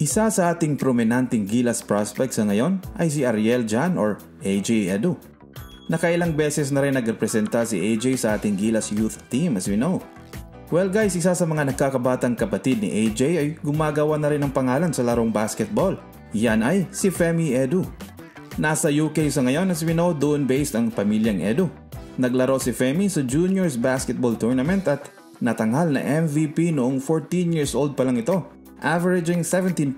Isa sa ating prominenteng Gilas prospects sa ngayon ay si Ariel Jan or AJ Edu. Nakailang beses na rin nagrepresenta si AJ sa ating Gilas youth team as we know. Well guys, isa sa mga nagkakabatang kapatid ni AJ ay gumagawa na rin ng pangalan sa larong basketball. Yan ay si Femi Edu. Nasa UK sa ngayon as we know doon based ang pamilyang Edu. Naglaro si Femi sa Juniors Basketball Tournament at natanghal na MVP noong 14 years old pa lang ito averaging 17.6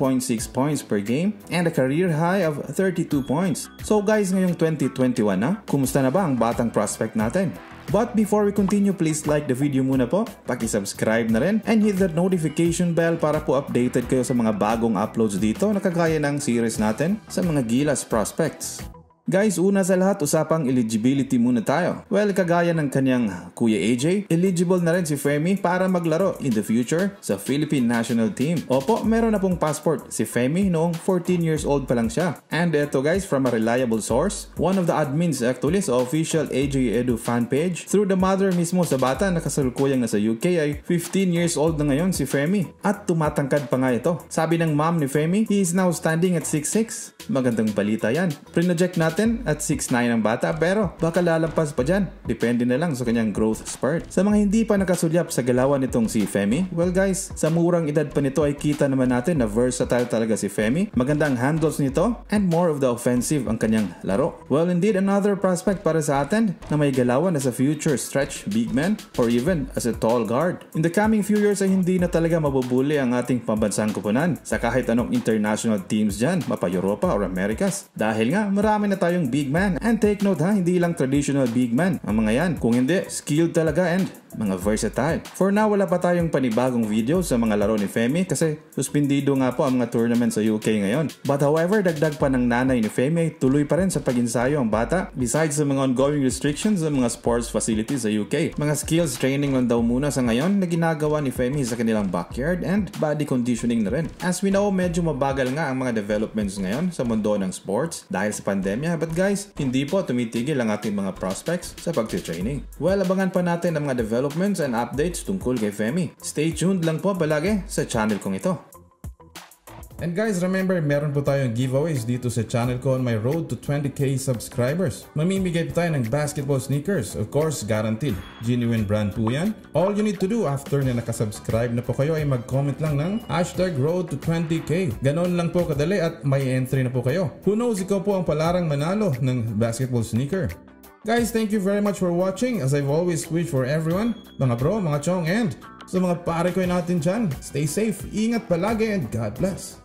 points per game and a career high of 32 points. So guys, ngayong 2021 na, kumusta na ba ang batang prospect natin? But before we continue, please like the video muna po, paki-subscribe na rin, and hit that notification bell para po updated kayo sa mga bagong uploads dito na kagaya ng series natin sa mga Gilas Prospects. Guys, una sa lahat, usapang eligibility muna tayo. Well, kagaya ng kanyang Kuya AJ, eligible na rin si Femi para maglaro in the future sa Philippine National Team. Opo, meron na pong passport si Femi noong 14 years old pa lang siya. And eto guys, from a reliable source, one of the admins actually sa official AJ Edu fan page, through the mother mismo sa bata na kasalukuyang nasa UK ay 15 years old na ngayon si Femi. At tumatangkad pa nga ito. Sabi ng mom ni Femi, he is now standing at 6'6". Magandang balita yan. Prinoject natin natin at 6'9 ang bata pero baka lalampas pa dyan. Depende na lang sa kanyang growth spurt. Sa mga hindi pa nakasulyap sa galawan nitong si Femi, well guys, sa murang edad pa nito ay kita naman natin na versatile talaga si Femi. Maganda ang handles nito and more of the offensive ang kanyang laro. Well indeed, another prospect para sa atin na may galawan as a future stretch big man or even as a tall guard. In the coming few years ay hindi na talaga mabubuli ang ating pambansang kupunan sa kahit anong international teams dyan, mapa Europa or Americas. Dahil nga marami na tayong big man. And take note ha, hindi lang traditional big man ang mga yan. Kung hindi, skilled talaga and mga versatile. For now, wala pa tayong panibagong video sa mga laro ni Femi kasi suspindido nga po ang mga tournament sa UK ngayon. But however, dagdag pa ng nanay ni Femi, tuloy pa rin sa pag-insayo ang bata besides sa mga ongoing restrictions sa mga sports facilities sa UK. Mga skills training lang daw muna sa ngayon na ginagawa ni Femi sa kanilang backyard and body conditioning na rin. As we know, medyo mabagal nga ang mga developments ngayon sa mundo ng sports dahil sa pandemya. But guys, hindi po tumitigil ang ating mga prospects sa pag-training. Well, abangan pa natin ang mga developments developments and updates tungkol kay Femi. Stay tuned lang po palagi sa channel kong ito. And guys, remember, meron po tayong giveaways dito sa channel ko on my road to 20k subscribers. Mamimigay po tayo ng basketball sneakers. Of course, guaranteed. Genuine brand po yan. All you need to do after na nakasubscribe na po kayo ay mag-comment lang ng hashtag road to 20k. Ganon lang po kadali at may entry na po kayo. Who knows, ikaw po ang palarang manalo ng basketball sneaker. Guys, thank you very much for watching. As I've always wished for everyone, mga bro, mga chong, and sa mga pare ko natin dyan, stay safe, ingat palagi, and God bless.